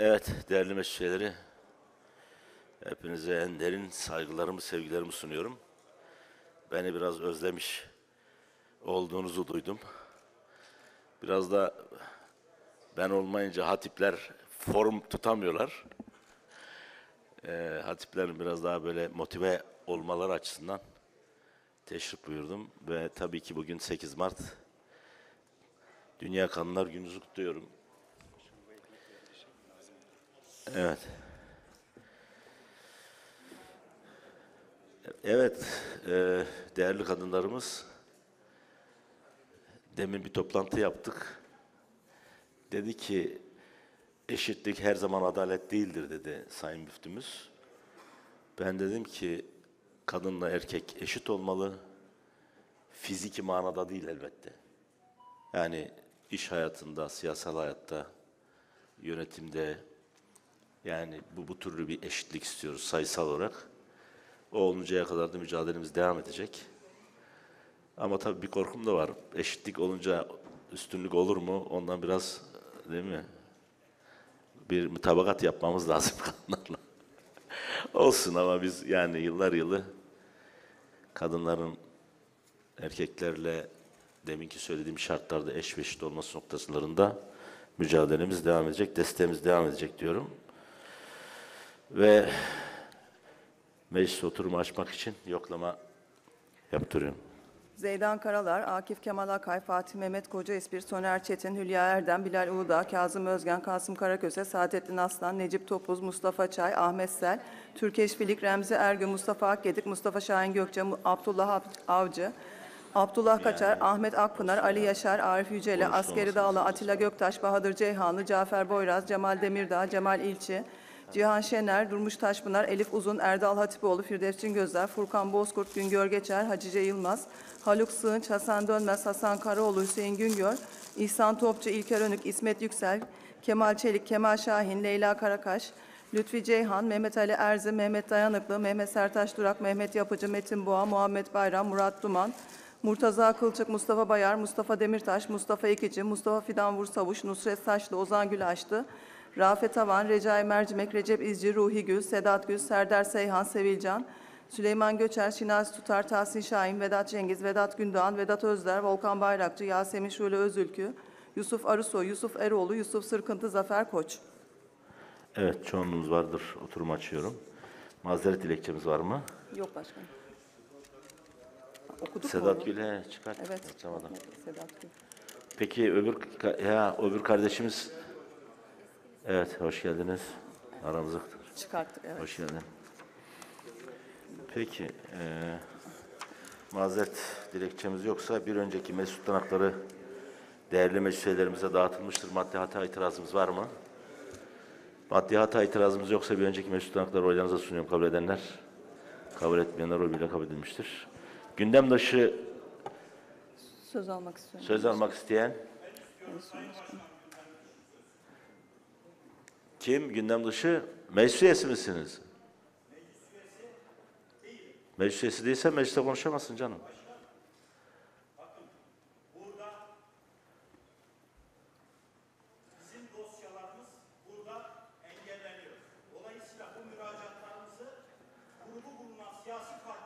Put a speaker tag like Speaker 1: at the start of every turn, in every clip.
Speaker 1: Evet, değerli meclis hepinize en derin saygılarımı, sevgilerimi sunuyorum. Beni biraz özlemiş olduğunuzu duydum. Biraz da ben olmayınca hatipler form tutamıyorlar. Ee, hatiplerin biraz daha böyle motive olmaları açısından teşrif buyurdum. Ve tabii ki bugün 8 Mart Dünya Kadınlar Günü'nüzü kutluyorum. Evet. Evet, e, değerli kadınlarımız, demin bir toplantı yaptık. Dedi ki, eşitlik her zaman adalet değildir dedi Sayın Müftümüz. Ben dedim ki, kadınla erkek eşit olmalı, fiziki manada değil elbette. Yani iş hayatında, siyasal hayatta, yönetimde, yani bu, bu türlü bir eşitlik istiyoruz sayısal olarak. O oluncaya kadar da mücadelemiz devam edecek. Ama tabii bir korkum da var. Eşitlik olunca üstünlük olur mu? Ondan biraz değil mi? Bir mutabakat yapmamız lazım kadınlarla. Olsun ama biz yani yıllar yılı kadınların erkeklerle deminki söylediğim şartlarda eş ve eşit olması noktalarında mücadelemiz devam edecek, desteğimiz devam edecek diyorum. Ve meclis oturumu açmak için yoklama yaptırıyorum.
Speaker 2: Zeydan Karalar, Akif Kemal Akay, Fatih Mehmet Koca Espir, Soner Çetin, Hülya Erdem, Bilal Uludağ, Kazım Özgen, Kasım Karaköse, Saadettin Aslan, Necip Topuz, Mustafa Çay, Ahmet Sel, Türkeş Filik, Remzi Ergün, Mustafa Akgedik, Mustafa Şahin Gökçe, Abdullah Av- Avcı, Abdullah Kaçar, Ahmet Akpınar, Ali Yaşar, Arif Yüceli, Askeri Dağlı, Atilla Göktaş, Bahadır Ceyhanlı, Cafer Boyraz, Cemal Demirdağ, Cemal İlçi, Cihan Şener, Durmuş Taşpınar, Elif Uzun, Erdal Hatipoğlu, Firdevs Cingözler, Furkan Bozkurt, Güngör Geçer, Hatice Yılmaz, Haluk Sığınç, Hasan Dönmez, Hasan Karaoğlu, Hüseyin Güngör, İhsan Topçu, İlker Önük, İsmet Yüksel, Kemal Çelik, Kemal Şahin, Leyla Karakaş, Lütfi Ceyhan, Mehmet Ali Erzi, Mehmet Dayanıklı, Mehmet Sertaş Durak, Mehmet Yapıcı, Metin Boğa, Muhammed Bayram, Murat Duman, Murtaza Kılçık, Mustafa Bayar, Mustafa Demirtaş, Mustafa İkici, Mustafa Fidan Vursavuş, Nusret Saçlı, Ozan Gülaştı, Rafet Tavan, Recai Mercimek, Recep İzci, Ruhi Gül, Sedat Gül, Serdar Seyhan, Sevilcan, Süleyman Göçer, Şinasi Tutar, Tahsin Şahin, Vedat Cengiz, Vedat Gündoğan, Vedat Özler, Volkan Bayrakçı, Yasemin Şule Özülkü, Yusuf Arısoy, Yusuf Eroğlu, Yusuf Sırkıntı, Zafer Koç.
Speaker 1: Evet, çoğunluğumuz vardır. Oturumu açıyorum. Mazeret dilekçemiz var mı?
Speaker 2: Yok başkanım. Okuduk
Speaker 1: Sedat? Gül'e çıkart.
Speaker 2: Evet. Sedat Gül.
Speaker 1: Peki öbür ya öbür kardeşimiz Evet, hoş geldiniz. Aramıza
Speaker 2: Çıkarttık evet.
Speaker 1: hoş geldin. Peki, eee mazeret dilekçemiz yoksa bir önceki mesut tutanakları değerli meclis üyelerimize dağıtılmıştır. Maddi hata itirazımız var mı? Maddi hata itirazımız yoksa bir önceki mesut tutanakları oylarınıza sunuyorum. Kabul edenler, kabul etmeyenler oy bile kabul edilmiştir. Gündem dışı
Speaker 2: Söz almak istiyorum.
Speaker 1: söz almak isteyen Kim? Gündem dışı meclis üyesi misiniz? Meclis üyesi değilse mecliste konuşamazsın canım.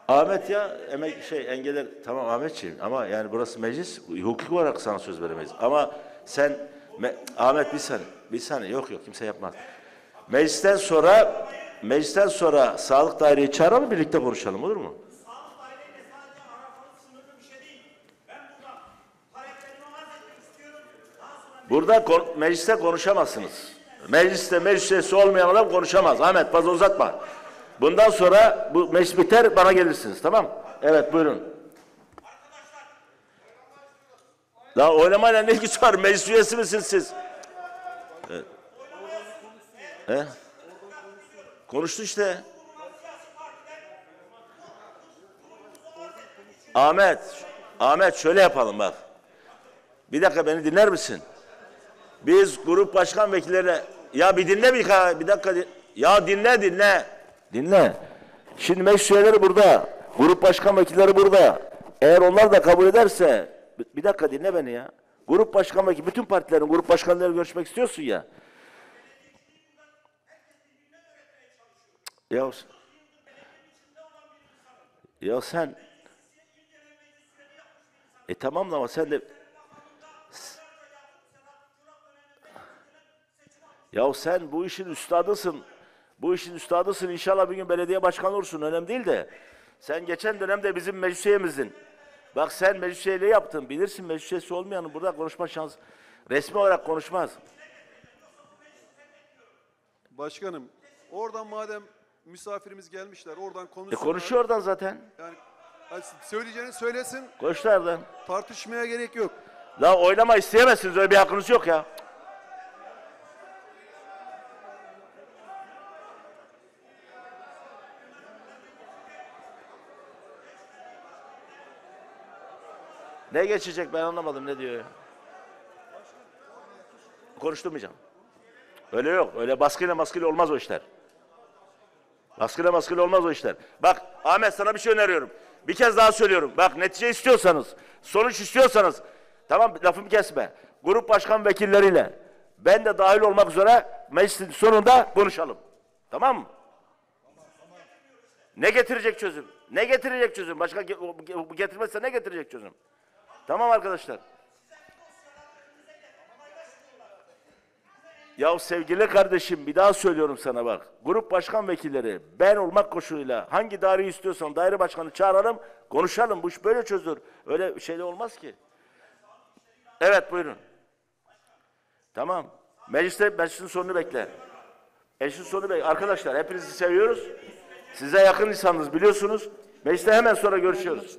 Speaker 1: Ahmet ya emek şey engeller tamam Ahmetciğim ama yani burası meclis hukuki olarak sana söz veremeyiz. Ama sen me- Ahmet bir saniye bir saniye yok yok kimse yapmaz. Meclisten sonra meclisten sonra sağlık daireyi çağıralım birlikte konuşalım olur mu?
Speaker 3: sağlık daireyle sadece Arafat'ın sınırlı bir şey değil. Ben burada taleplerimi arz etmek istiyorum. Daha sonra
Speaker 1: Burada kon- mecliste konuşamazsınız. Mecliste meclis üyesi olmayan adam konuşamaz. Ahmet fazla uzatma. Bundan sonra bu meclis biter bana gelirsiniz tamam Evet buyurun. Daha oylamayla ne ilgisi var? Meclis üyesi misiniz siz? Evet. He? Konuştu işte. Ahmet, Ahmet şöyle yapalım bak. Bir dakika beni dinler misin? Biz grup başkan vekillerine ya bir dinle bir, ka- bir dakika ya dinle dinle dinle. Şimdi meclis üyeleri burada. Grup başkan vekilleri burada. Eğer onlar da kabul ederse bir- dakika dinle beni ya. Grup başkan vekili bütün partilerin grup başkanları görüşmek istiyorsun ya. Ya, ya sen e tamam ama sen de Ya sen bu işin üstadısın. Bu işin üstadısın. İnşallah bir gün belediye başkanı olursun. Önemli değil de. Sen geçen dönemde bizim meclis üyemizdin. Bak sen meclis üyeliği yaptın. Bilirsin meclis üyesi olmayanın burada konuşma şans. Resmi olarak konuşmaz.
Speaker 4: Başkanım, oradan madem misafirimiz gelmişler, oradan
Speaker 1: E
Speaker 4: konuşsunlar.
Speaker 1: konuşuyor oradan zaten.
Speaker 4: Yani hani söyleyeceğini söylesin,
Speaker 1: Konuştu oradan.
Speaker 4: tartışmaya gerek yok.
Speaker 1: La oylama isteyemezsiniz. Öyle bir hakkınız yok ya. Ne geçecek ben anlamadım ne diyor ya. Konuşturmayacağım. Öyle yok. Öyle baskıyla maskıyla olmaz o işler. Baskıyla maskıyla olmaz o işler. Bak Ahmet sana bir şey öneriyorum. Bir kez daha söylüyorum. Bak netice istiyorsanız, sonuç istiyorsanız tamam lafımı kesme. Grup başkan vekilleriyle ben de dahil olmak üzere meclisin sonunda konuşalım. Tamam mı? Ne getirecek çözüm? Ne getirecek çözüm? Başka getirmezse ne getirecek çözüm? Tamam arkadaşlar. Ya sevgili kardeşim bir daha söylüyorum sana bak. Grup başkan vekilleri ben olmak koşuluyla hangi daireyi istiyorsan daire başkanı çağıralım konuşalım. Bu iş böyle çözülür. Öyle şeyde olmaz ki. Evet buyurun. Tamam. Mecliste meclisin sonunu bekle. Meclisin sonunu bekle. Arkadaşlar hepinizi seviyoruz. Size yakın insanınız biliyorsunuz. Mecliste hemen sonra görüşüyoruz.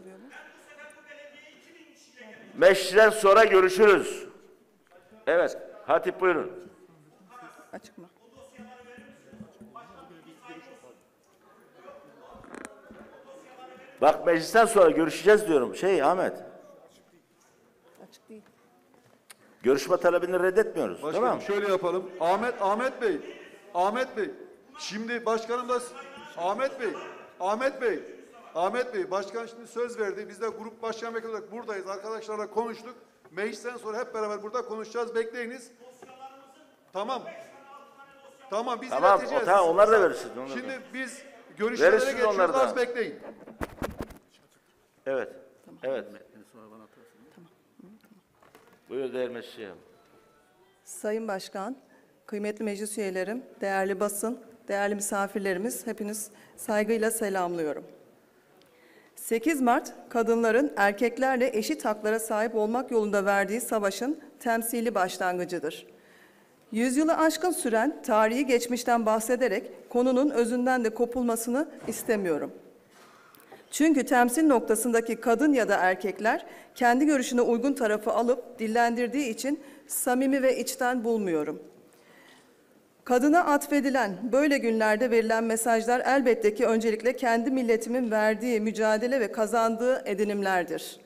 Speaker 1: Meclisten sonra görüşürüz. Evet. Hatip buyurun.
Speaker 2: Açık mı?
Speaker 1: Bak meclisten sonra görüşeceğiz diyorum. Şey Ahmet.
Speaker 2: Açık değil.
Speaker 1: Görüşme talebini reddetmiyoruz.
Speaker 4: Başkanım
Speaker 1: tamam mı?
Speaker 4: şöyle yapalım. Ahmet, Ahmet Bey, Ahmet Bey. Şimdi başkanım da, Ahmet Bey, Ahmet Bey, Ahmet Bey, başkan şimdi söz verdi. Biz de grup başkan vekili olarak buradayız. Arkadaşlarla konuştuk. Meclisten sonra hep beraber burada konuşacağız. Bekleyiniz. Tamam. Tamam biz
Speaker 1: Tamam,
Speaker 4: ileteceğiz.
Speaker 1: o- tamam, onları da verirsiniz, da.
Speaker 4: Şimdi biz görüşmelere geçiyoruz.
Speaker 1: da.
Speaker 4: Az bekleyin.
Speaker 1: Evet. Evet. Buyur değerli meclis üyem.
Speaker 2: Sayın Başkan, kıymetli meclis üyelerim, değerli basın, değerli misafirlerimiz hepiniz saygıyla selamlıyorum. 8 Mart, kadınların erkeklerle eşit haklara sahip olmak yolunda verdiği savaşın temsili başlangıcıdır. Yüzyılı aşkın süren tarihi geçmişten bahsederek konunun özünden de kopulmasını istemiyorum. Çünkü temsil noktasındaki kadın ya da erkekler kendi görüşüne uygun tarafı alıp dillendirdiği için samimi ve içten bulmuyorum. Kadına atfedilen böyle günlerde verilen mesajlar elbette ki öncelikle kendi milletimin verdiği mücadele ve kazandığı edinimlerdir.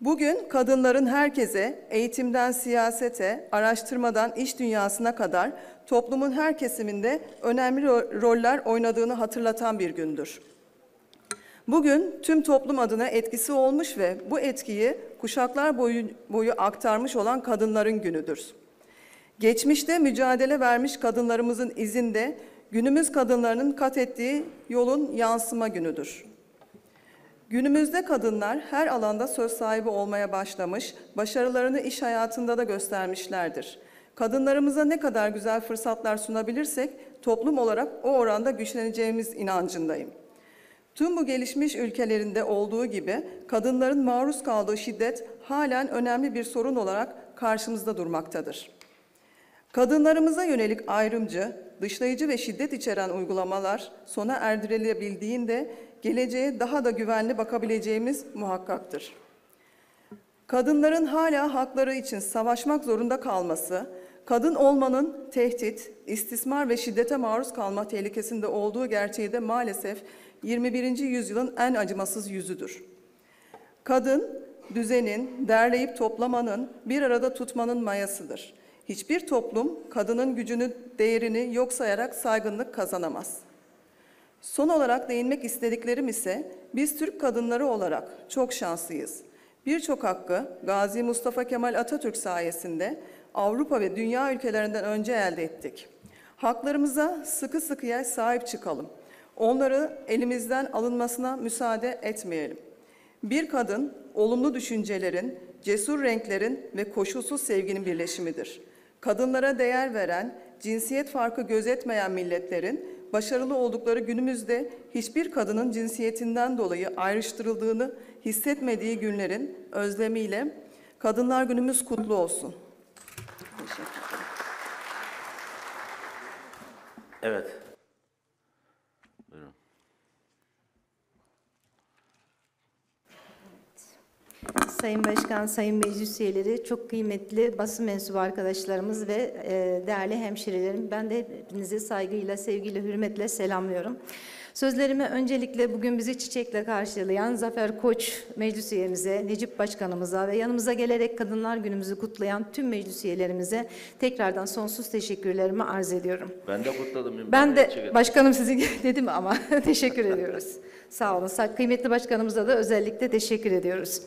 Speaker 2: Bugün kadınların herkese, eğitimden siyasete, araştırmadan iş dünyasına kadar toplumun her kesiminde önemli ro- roller oynadığını hatırlatan bir gündür. Bugün tüm toplum adına etkisi olmuş ve bu etkiyi kuşaklar boyu, boyu aktarmış olan kadınların günüdür. Geçmişte mücadele vermiş kadınlarımızın izinde günümüz kadınlarının kat ettiği yolun yansıma günüdür. Günümüzde kadınlar her alanda söz sahibi olmaya başlamış, başarılarını iş hayatında da göstermişlerdir. Kadınlarımıza ne kadar güzel fırsatlar sunabilirsek toplum olarak o oranda güçleneceğimiz inancındayım. Tüm bu gelişmiş ülkelerinde olduğu gibi kadınların maruz kaldığı şiddet halen önemli bir sorun olarak karşımızda durmaktadır. Kadınlarımıza yönelik ayrımcı, dışlayıcı ve şiddet içeren uygulamalar sona erdirilebildiğinde geleceğe daha da güvenli bakabileceğimiz muhakkaktır. Kadınların hala hakları için savaşmak zorunda kalması, kadın olmanın tehdit, istismar ve şiddete maruz kalma tehlikesinde olduğu gerçeği de maalesef 21. yüzyılın en acımasız yüzüdür. Kadın, düzenin, derleyip toplamanın, bir arada tutmanın mayasıdır. Hiçbir toplum kadının gücünü, değerini yok sayarak saygınlık kazanamaz. Son olarak değinmek istediklerim ise biz Türk kadınları olarak çok şanslıyız. Birçok hakkı Gazi Mustafa Kemal Atatürk sayesinde Avrupa ve dünya ülkelerinden önce elde ettik. Haklarımıza sıkı sıkıya sahip çıkalım. Onları elimizden alınmasına müsaade etmeyelim. Bir kadın, olumlu düşüncelerin, cesur renklerin ve koşulsuz sevginin birleşimidir. Kadınlara değer veren, cinsiyet farkı gözetmeyen milletlerin başarılı oldukları günümüzde hiçbir kadının cinsiyetinden dolayı ayrıştırıldığını hissetmediği günlerin özlemiyle Kadınlar Günümüz kutlu olsun.
Speaker 1: Evet. Buyurun.
Speaker 5: Sayın Başkan, Sayın Meclis Üyeleri, çok kıymetli basın mensubu arkadaşlarımız ve e, değerli hemşirelerim, ben de hepinizi saygıyla, sevgiyle, hürmetle selamlıyorum. Sözlerime öncelikle bugün bizi çiçekle karşılayan Zafer Koç meclis üyemize, Necip Başkanımıza ve yanımıza gelerek Kadınlar Günümüzü kutlayan tüm meclis üyelerimize tekrardan sonsuz teşekkürlerimi arz ediyorum.
Speaker 1: Ben de kutladım.
Speaker 5: Ben de başkanım sizi dedim ama teşekkür ediyoruz. Sağ olun. Kıymetli başkanımıza da özellikle teşekkür ediyoruz.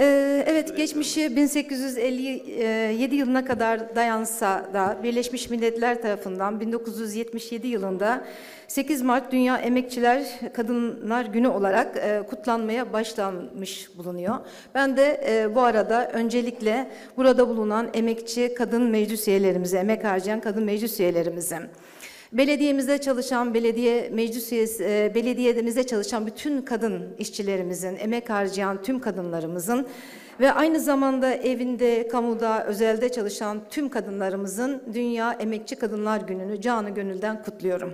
Speaker 5: Ee, evet geçmişi 1857 yılına kadar dayansa da Birleşmiş Milletler tarafından 1977 yılında 8 Mart Dünya Emekçiler Kadınlar Günü olarak e, kutlanmaya başlanmış bulunuyor. Ben de e, bu arada öncelikle burada bulunan emekçi kadın meclis üyelerimize, emek harcayan kadın meclis üyelerimize, Belediyemizde çalışan, belediye meclis üyesi, e, belediyemizde çalışan bütün kadın işçilerimizin, emek harcayan tüm kadınlarımızın ve aynı zamanda evinde, kamuda, özelde çalışan tüm kadınlarımızın Dünya Emekçi Kadınlar Günü'nü canı gönülden kutluyorum.